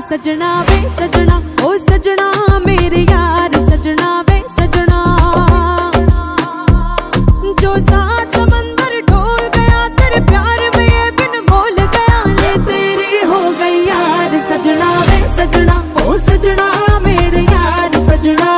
ਸਜਣਾ ਵੇ ਸਜਣਾ, ਓ ਸਜਣਾ ਮੇਰੇ ਯਾਰ ਸਜਣਾ ਵੇ ਸਜਣਾ। ਜੋ ਸਾਥ ਸਮੰਦਰ ਢੋਲ ਗਿਆ ਤੇਰੇ ਪਿਆਰ ਮੇ ਬਿਨ बिन ਗਿਆ गया ਤੇਰੀ ਹੋ ਗਈ ਯਾਰ ਸਜਣਾ ਵੇ ਸਜਣਾ सजना ओ सजना मेरे यार सजना